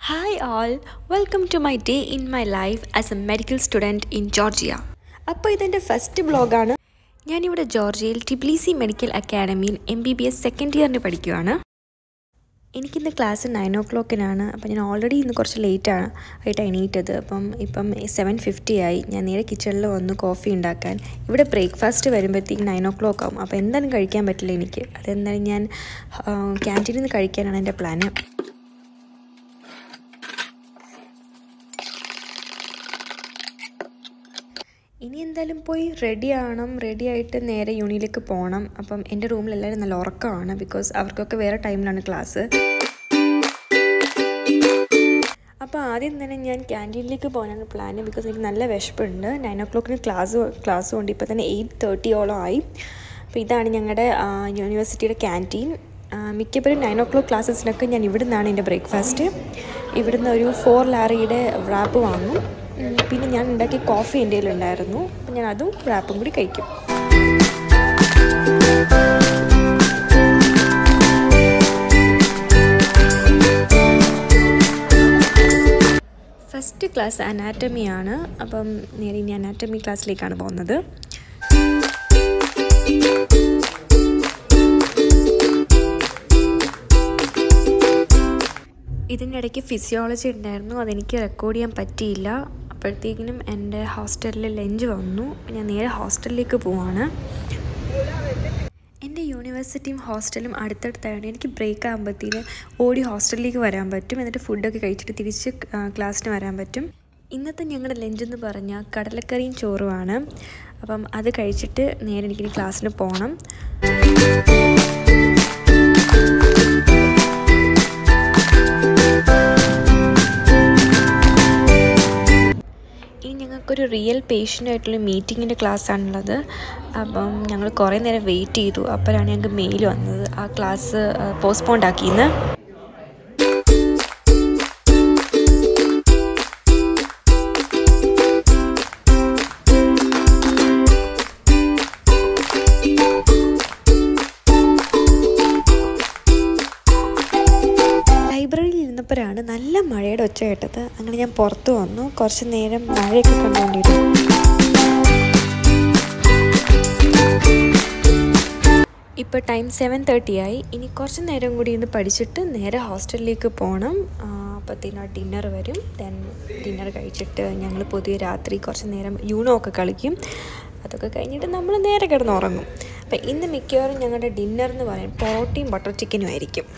Hi, all welcome to my day in my life as a medical student in Georgia അപ്പോൾ ഇതെന്റെ first ബ്ലോഗാണ് ഞാനിവിടെ ജോർജിയയിൽ Tbilisi മെഡിക്കൽ അക്കാഡമിയിൽ M B B S second ഇയറിന് പഠിക്കുകയാണ് എനിക്കിന്ന് ക്ലാസ് നയൻ ഓ ക്ലോക്കിനാണ് അപ്പോൾ ഞാൻ ഓൾറെഡി ഇന്ന് കുറച്ച് ലേറ്റാണ് ആയിട്ട് എണീറ്റത്. അപ്പം ഇപ്പം സെവൻ ഫിഫ്റ്റി ആയി. ഞാൻ നേരെ കിച്ചണിൽ വന്ന് കോഫി ഉണ്ടാക്കാൻ. ഇവിടെ ബ്രേക്ക്ഫാസ്റ്റ് വരുമ്പോഴത്തേക്ക് നയൻ ഓ ക്ലോക്ക് ആവും. അപ്പോൾ എന്തായാലും കഴിക്കാൻ പറ്റില്ല എനിക്ക്. അതെന്തായാലും ഞാൻ ക്യാന്റീനിൽ നിന്ന് കഴിക്കാനാണ് എന്റെ പ്ലാന് ഇനി എന്തായാലും പോയി റെഡി ആവണം റെഡി ആയിട്ട് നേരെ യൂണിയിലേക്ക് പോകണം അപ്പം എന്റെ റൂമിൽ എല്ലാവരും നല്ല ഉറക്കമാണ് ബിക്കോസ് അവർക്കൊക്കെ വേറെ ടൈമിലാണ് ക്ലാസ് അപ്പോൾ ആദ്യം തന്നെ ഞാൻ ക്യാന്റീനിലേക്ക് പോകാനാണ് പ്ലാൻ ബിക്കോസ് എനിക്ക് നല്ല വിശപ്പുണ്ട്. നയൻ ഓ ക്ലോക്കിന് ക്ലാസ് ക്ലാസ് കൊണ്ട് ഇപ്പോൾ തന്നെ എയ്റ്റ് തേർട്ടിയോളം ആയി. അപ്പോൾ ഇതാണ് ഞങ്ങളുടെ യൂണിവേഴ്സിറ്റിയുടെ ക്യാന്റീൻ മിക്കപ്പോഴും നയൻ ഓ ക്ലോക്ക് ക്ലാസ്സസിനൊക്കെ ഞാൻ ഇവിടുന്നാണ് എന്റെ ബ്രേക്ക്ഫാസ്റ്റ് ഇവിടുന്ന് ഒരു ഫോർ ലാറിയുടെ റാപ്പ് വാങ്ങും. പിന്നെ ഞാൻ ഉണ്ടാക്കിയ കോഫി എന്റെ കയ്യിലുണ്ടായിരുന്നു. അപ്പം ഞാൻ അതും റാപ്പും കൂടി കഴിക്കും. ഫസ്റ്റ് ക്ലാസ് അനാറ്റമിയാണ് അപ്പം നേരെ ഇനി അനാറ്റമി ക്ലാസ്സിലേക്കാണ് പോകുന്നത്. ഇതിന്റെ ഇടയ്ക്ക് ഫിസിയോളജി ഉണ്ടായിരുന്നു. അതെനിക്ക് റെക്കോർഡ് ചെയ്യാൻ പറ്റിയില്ല. അപ്പോഴത്തേക്കിനും എന്റെ ഹോസ്റ്റലിൽ ലഞ്ച് വന്നു. ഞാൻ നേരെ ഹോസ്റ്റലിലേക്ക് പോവാണ്. എന്റെ യൂണിവേഴ്സിറ്റിയും ഹോസ്റ്റലും അടുത്തടുത്തായതുകൊണ്ട് എനിക്ക് ബ്രേക്ക് ആകുമ്പോഴത്തേന് ഓടി ഹോസ്റ്റലിലേക്ക് വരാൻ പറ്റും. എന്നിട്ട് ഫുഡൊക്കെ കഴിച്ചിട്ട് തിരിച്ച് ക്ലാസ്സിന് വരാൻ പറ്റും. ഇന്നത്തെ ഞങ്ങളുടെ ലഞ്ച് എന്ന് പറഞ്ഞാൽ കടലക്കറിയും ചോറുമാണ്. അപ്പം അത് കഴിച്ചിട്ട് നേരെ എനിക്കിനി ക്ലാസ്സിന് പോകണം ഞങ്ങൾക്കൊരു റിയൽ പേഷ്യന്റായിട്ടുള്ള മീറ്റിങ്ങിന്റെ ക്ലാസ്സാണുള്ളത് അപ്പം ഞങ്ങൾ കുറേ നേരം വെയിറ്റ് ചെയ്തു. അപ്പോഴാണ് ഞങ്ങൾക്ക് മെയിൽ വന്നത്. ആ ക്ലാസ് പോസ്റ്റ്പോണ്ട് ആക്കിയെന്ന്. ലൈബ്രറിയിൽ നല്ല മഴയുടെ ഒച്ച കേട്ടത്. അങ്ങനെ ഞാൻ പുറത്ത് വന്നു. കുറച്ച് നേരം മഴയൊക്കെ കണ്ടുകൊണ്ടിരുന്നു. ഇപ്പോൾ ടൈം സെവൻ തേർട്ടി ആയി. ഇനി കുറച്ച് നേരം കൂടി ഇന്ന് പഠിച്ചിട്ട് നേരെ ഹോസ്റ്റലിലേക്ക് പോകണം അപ്പോഴത്തേനും ഡിന്നർ വരും. ദെൻ ഡിന്നർ കഴിച്ചിട്ട് ഞങ്ങൾ പുതിയ രാത്രി കുറച്ച് നേരം യൂണോ ഒക്കെ കളിക്കും. അതൊക്കെ കഴിഞ്ഞിട്ട് നമ്മൾ നേരെ കിടന്നുറങ്ങും. അപ്പം ഇന്ന് മിക്കവാറും ഞങ്ങളുടെ ഡിന്നർ എന്ന് പറയും പൊറോട്ടയും ബട്ടർ ചിക്കനും ആയിരിക്കും.